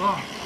啊。